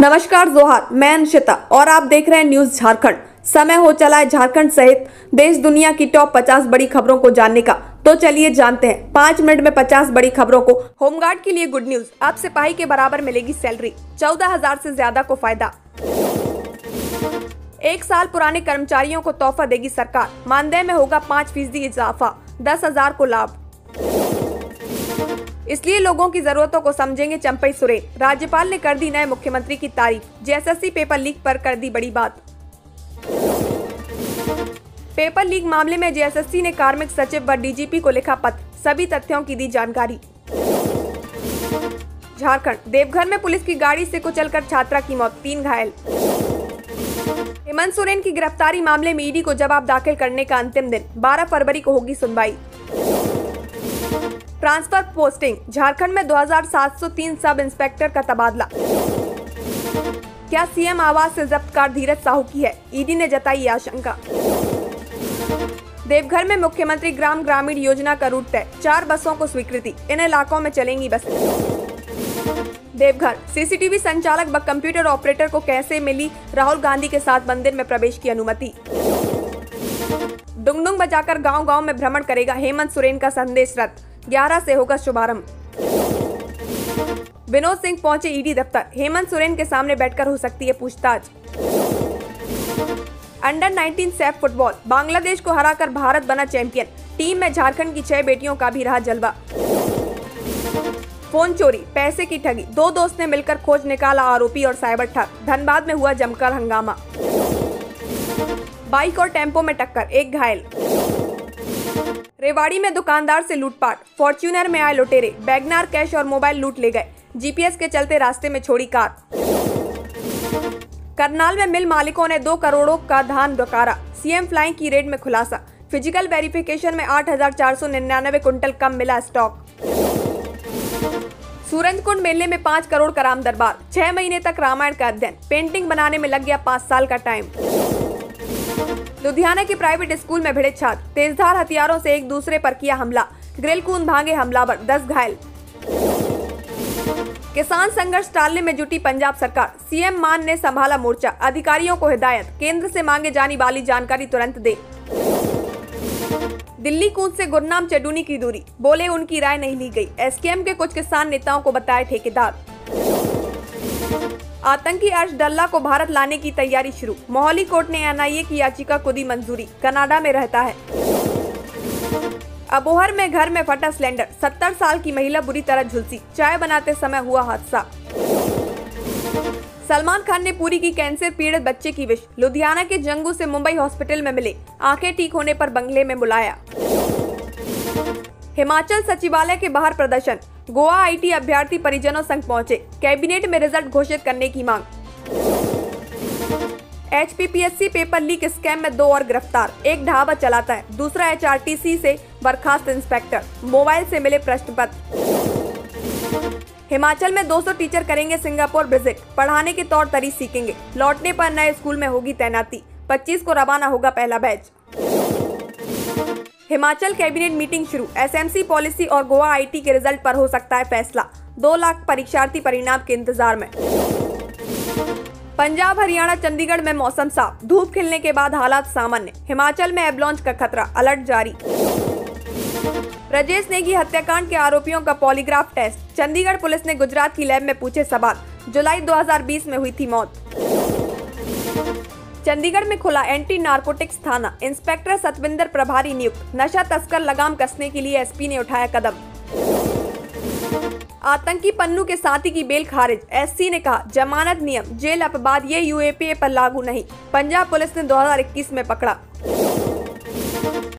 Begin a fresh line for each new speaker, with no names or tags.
नमस्कार, जोहार। मैं अंशिता, और आप देख रहे हैं न्यूज़ झारखंड। समय हो चला है झारखंड सहित देश दुनिया की टॉप 50 बड़ी खबरों को जानने का। तो चलिए जानते हैं। पाँच मिनट में 50 बड़ी खबरों को। होमगार्ड के लिए गुड न्यूज़ अब सिपाही के बराबर मिलेगी सैलरी चौदह हज़ार से ज़्यादा को फ़ायदा। एक साल पुराने कर्मचारियों को तोहफा देगी सरकार। मानदेय में होगा पाँच फ़ीसदी इजाफा। दस हज़ार को लाभ। इसलिए लोगों की जरूरतों को समझेंगे चंपई सुरेन। राज्यपाल ने कर दी नए मुख्यमंत्री की तारीफ़, जेएसएससी पेपर लीक पर कर दी बड़ी बात। पेपर लीक मामले में जेएसएससी ने कार्मिक सचिव व डीजीपी को लिखा पत्र, सभी तथ्यों की दी जानकारी। झारखंड, देवघर में पुलिस की गाड़ी से कुचलकर छात्रा की मौत, तीन घायल। हेमंत सोरेन की गिरफ्तारी मामले में ईडी को जवाब दाखिल करने का अंतिम दिन 12 फरवरी को होगी सुनवाई। ट्रांसफ़र पोस्टिंग, झारखंड में 2703 सब इंस्पेक्टर का तबादला। क्या सीएम आवास से जब्त कार धीरज साहू की है? ईडी ने जताई आशंका। देवघर में मुख्यमंत्री ग्राम ग्रामीण योजना का रूट तय, चार बसों को स्वीकृति इन इलाकों में चलेंगी बसें। देवघर, सीसीटीवी संचालक व कंप्यूटर ऑपरेटर को कैसे मिली राहुल गांधी के साथ मंदिर में प्रवेश की अनुमति? डुंगडुंग बजाकर गाँव गाँव में भ्रमण करेगा हेमंत सोरेन का संदेश रथ 11 से होगा शुभारंभ। विनोद सिंह पहुँचे ईडी दफ्तर। हेमंत सोरेन के सामने बैठकर हो सकती है पूछताछ। अंडर 19 सेफ़ फुटबॉल, बांग्लादेश को हराकर भारत बना चैंपियन। टीम में झारखंड की छह बेटियों का भी रहा जलवा। फ़ोन चोरी, पैसे की ठगी। दो दोस्त ने मिलकर खोज निकाला आरोपी और साइबर ठग। धनबाद में हुआ जमकर हंगामा। बाइक और टेंपो में टक्कर, एक घायल। रेवाड़ी में दुकानदार से लूटपाट। फॉर्च्यूनर में आए लुटेरे। बैगनार कैश और मोबाइल लूट ले गए। जीपीएस के चलते रास्ते में छोड़ी कार। करनाल में मिल मालिकों ने दो करोड़ों का धान डकारा। सीएम फ्लाइंग की रेड में खुलासा। फ़िज़िकल वेरिफिकेशन में आठ हज़ार चार सौ निन्यानवे कुंटल कम मिला स्टॉक। सूरज कुंड मेले में पाँच करोड़ का राम दरबार। छह महीने तक रामायण का अध्ययन। पेंटिंग बनाने में लग गया पाँच साल का टाइम। लुधियाना के प्राइवेट स्कूल में भिड़े छात्र। तेजधार हथियारों से एक दूसरे पर किया हमला। ग्रिल कूद भागे हमलावर, दस घायल। किसान संघर्ष टालने में जुटी पंजाब सरकार। सीएम मान ने संभाला मोर्चा। अधिकारियों को हिदायत। केंद्र से मांगे जाने वाली जानकारी तुरंत दे। दिल्ली कूद से गुरनाम चडूनी की दूरी। बोले उनकी राय नहीं ली गई। एसकेएम के कुछ किसान नेताओं को बताए ठेकेदार। आतंकी अर्श डल्ला को भारत लाने की तैयारी शुरू। मोहाली कोर्ट ने एनआईए की याचिका को दी मंजूरी। कनाडा में रहता है। अबोहर में घर में फटा सिलेंडर। 70 साल की महिला बुरी तरह झुलसी। चाय बनाते समय हुआ हादसा। सलमान खान ने पूरी की कैंसर पीड़ित बच्चे की विश। लुधियाना के जंगू से मुंबई हॉस्पिटल में मिले। आँखें ठीक होने पर बंगले में बुलाया। हिमाचल सचिवालय के बाहर प्रदर्शन। गोवा आईटी अभ्यर्थी परिजनों संग पहुँचे। कैबिनेट में रिज़ल्ट घोषित करने की मांग। एचपीपीएससी पेपर लीक स्कैम में दो और गिरफ़्तार। एक ढाबा चलाता है, दूसरा एचआरटीसी से बर्खास्त इंस्पेक्टर। मोबाइल से मिले प्रश्न पत्र हिमाचल में 200 टीचर करेंगे सिंगापुर विज़िट। पढ़ाने के तौर तरीके सीखेंगे। लौटने पर नए स्कूल में होगी तैनाती। 25 को रवाना होगा पहला बैच। हिमाचल कैबिनेट मीटिंग शुरू। एसएमसी पॉलिसी और गोवा आईटी के रिज़ल्ट पर हो सकता है फैसला। दो लाख परीक्षार्थी परिणाम के इंतज़ार में। पंजाब, हरियाणा, चंडीगढ़ में मौसम साफ़। धूप खिलने के बाद हालात सामान्य। हिमाचल में एबलॉन्च का खतरा, अलर्ट जारी। रजेश नेगी हत्याकांड के आरोपियों का पॉलीग्राफ टेस्ट। चंडीगढ़ पुलिस ने गुजरात की लैब में पूछे सवाल। जुलाई 2020 में हुई थी मौत। चंडीगढ़ में खुला एंटी नारकोटिक्स थाना। इंस्पेक्टर सतविंदर प्रभारी नियुक्त। नशा तस्कर लगाम कसने के लिए एसपी ने उठाया कदम। आतंकी पन्नू के साथी की बेल खारिज। एससी ने कहा, जमानत नियम, जेल अपवाद, ये यूएपीए पर लागू नहीं। पंजाब पुलिस ने 2021 में पकड़ा।